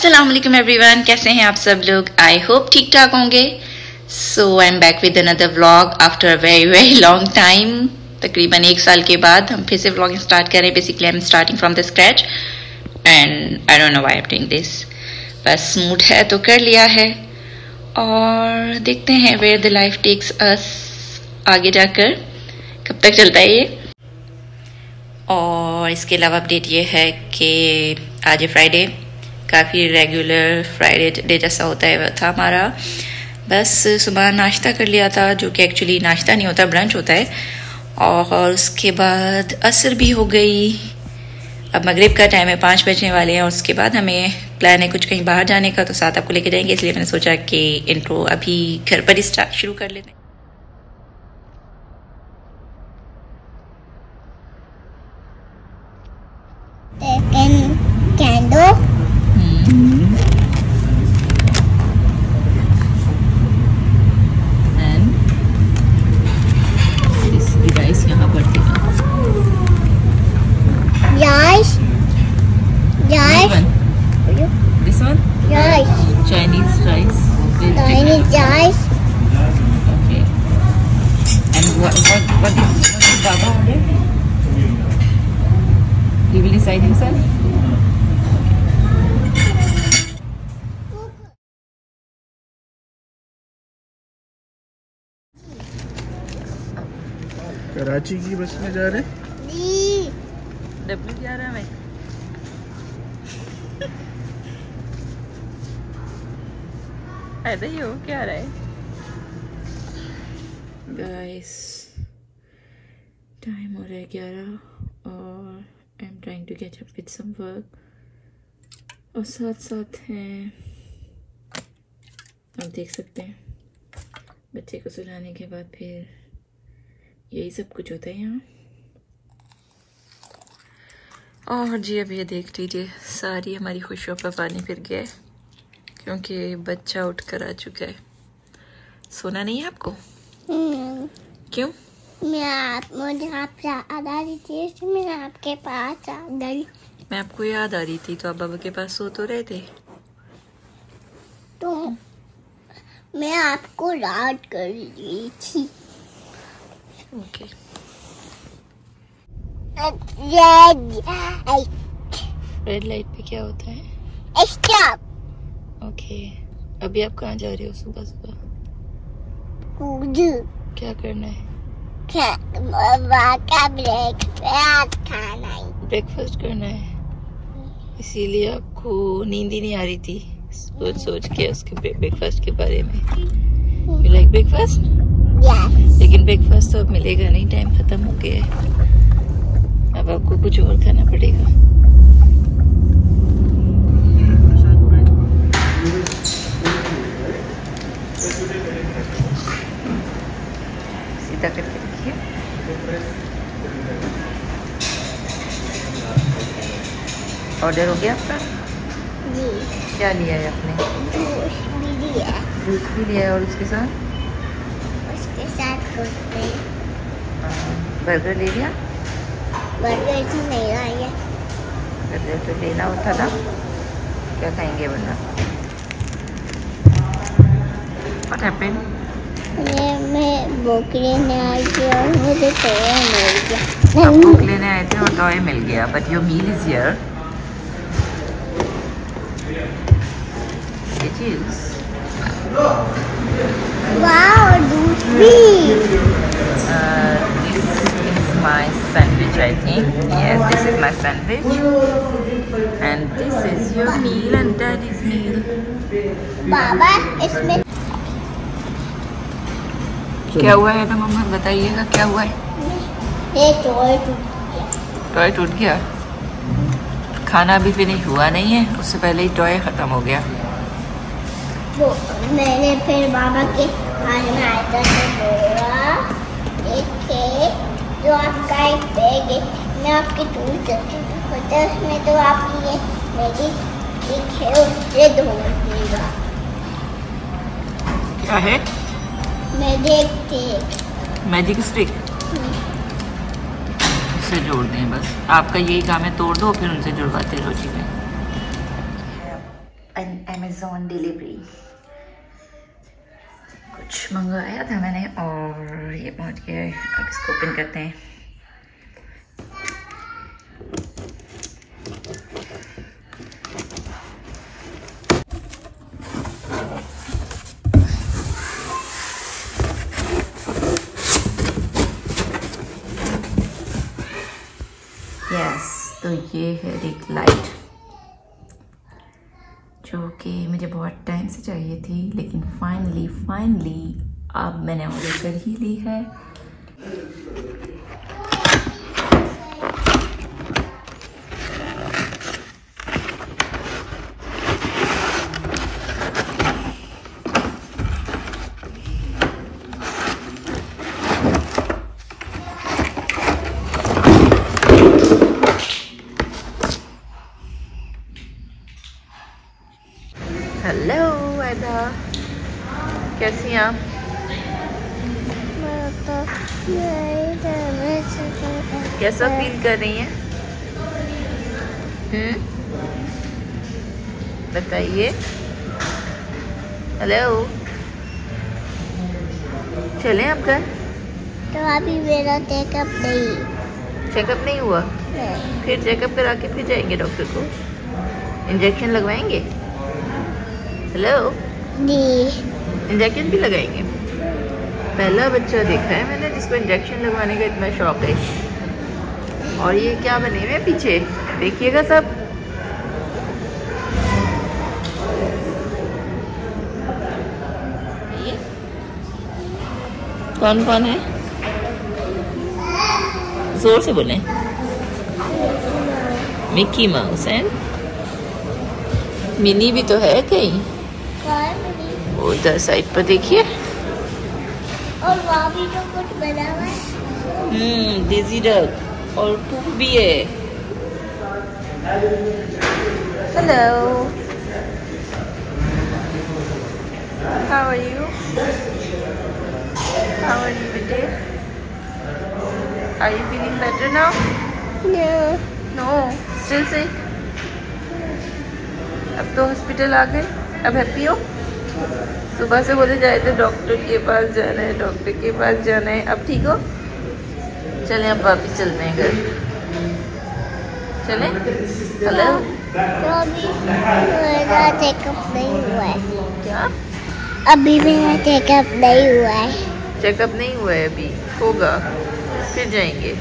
अस्सलाम एवरीवन कैसे हैं आप सब लोग? आई होप ठीक ठाक होंगे. So I am back with another vlog after a very very long time तकरीबन एक साल के बाद हम फिर से व्लॉगिंग स्टार्ट कर रहे हैं. Basically I am starting from the scratch and I don't know I am doing this बस मूड है तो कर लिया है. और देखते हैं where the life takes us आगे जाकर. कब तक चलता है ये? और इसके अलावा अपडेट ये है कि आज फ्राइडे काफ़ी रेगुलर फ्राइडे डे जैसा होता है, था हमारा। बस सुबह नाश्ता कर लिया था, जो कि एक्चुअली नाश्ता नहीं होता ब्रंच होता है। और उसके बाद असर भी हो गई। अब मगरिब का टाइम है, पाँच बजने वाले हैं, और उसके बाद हमें प्लान है कुछ कहीं बाहर जाने का तो साथ आपको लेके जाएँगे, इसलिए मैंने सोचा कि इंट्रो अभी घर पर ही स्टार्ट शुरू कर लेते हैं। कराची की बस में जा रहे डब्ल्यू जा रहा है ऐसा ही हो क्या रहा है? गाइस टाइम हो रहा है ग्यारह और I am trying to get up with some work और साथ साथ हैं आप देख सकते हैं। बच्चे को सुलाने के बाद फिर यही सब कुछ होता है यहाँ। और जी अब ये देख लीजिए सारी हमारी खुशियों पर पानी फिर गया है। क्योंकि बच्चा उठ कर आ चुका है। सोना नहीं है आपको। क्यों? मैं आप मुझे आपसे याद आ रही थी मैं आपके पास आ गई। मैं आपको याद आ रही थी तो आप बाबा के पास सो तो रहे थे? तो मैं आपको याद कर रही थी। ओके। रेड लाइट पे क्या होता है? स्टॉप ओके अभी आप कहाँ जा रहे हो सुबह सुबह? क्या करना है? ब्रेकफास्ट करना है? इसीलिए आपको नींद ही नहीं आ रही थी। सोच सोच के उसके ब्रेकफास्ट के बारे में। यू लाइक ब्रेकफास्ट लेकिन ब्रेकफास्ट तो अब मिलेगा नहीं टाइम खत्म हो गया है। अब आपको कुछ और खाना पड़ेगा। ऑर्डर हो गया आपका? जी। क्या लिया है आपने? जूस भी लिया। जूस भी लिया है और उसके साथ? उसके साथ बर्गर ले लिया? बर्गर तो नहीं लाए बर्गर तो लेना होता ना। क्या खाएँगे वरना? What happened? मैं बुक लेने आई थी और मुझे टॉय मिल गया। बुक लेने आए थे और टॉय मिल गया but your meal is here It is. Wow दूध भी Uh, this is my sandwich, I think. Yes, this is my sandwich. And this is your meal and daddy's meal. बाबा इसमें क्या हुआ है तो मोहम्मद बताइएगा क्या हुआ है ये टॉय टूट गया टॉय टूट गया खाना अभी फिनिश हुआ नहीं है उससे पहले ही टॉय ख़त्म हो गया मैंने फिर बाबा के हाथ में आया तो बोला देखे जो आपका एक बैग है मैं आपकी दूर है उसमें तो आपकी ये मेरी एक है उससे धोल देगा क्या है? मैं देखती मैजिक स्टिक उससे जोड़ दें बस। आपका यही काम है, तोड़ दो, फिर उनसे जुड़वाते रहो चीज़ें। एन अमेज़ोन डिलीवरी कुछ मंगवाया था मैंने और ये पहुँच गया अब इसको ओपन करते हैं। यस तो ये है एक लाइट जो कि मुझे बहुत टाइम से चाहिए थी, लेकिन फाइनली फाइनली अब मैंने ऑर्डर कर ही ली है। हेलो ऐदा कैसी हैं आप? कैसा फील कर रही हैं? हम्म? बताइए। हेलो चले आप घर? तो अभी मेरा चेकअप नहीं। चेकअप नहीं हुआ? नहीं। फिर चेकअप करा के फिर जाएँगे डॉक्टर को? इंजेक्शन लगवाएँगे? हेलो नहीं इंजेक्शन भी लगाएँगे। पहला बच्चा देखा है मैंने जिसको इंजेक्शन लगवाने का इतना शौक है। और ये क्या बने हुए पीछे? देखिएगा सब। कौन कौन है? ज़ोर से बोले। मिक्की माउस है मिनी भी तो है कहीं? वो उधर साइड पर देखिए। और वहाँ भी तो कुछ बना हुआ है। हम्म डिजी डक और पुप भी है। Hello how are you how are you बेटे? Are you feeling better now No. No still sick अब तो हॉस्पिटल आ गए? अब हैप्पी हो? सुबह से बोले जाए थे डॉक्टर के पास जाना है डॉक्टर के पास जाना है। अब ठीक हो? चलें अब वापस चलते हैं घर। चलें? हेलो तो अभी मेरा चेकअप नहीं हुआ है क्या अभी मेरा चेकअप नहीं हुआ है। चेकअप नहीं हुआ है अभी। होगा। फिर जाएँगे।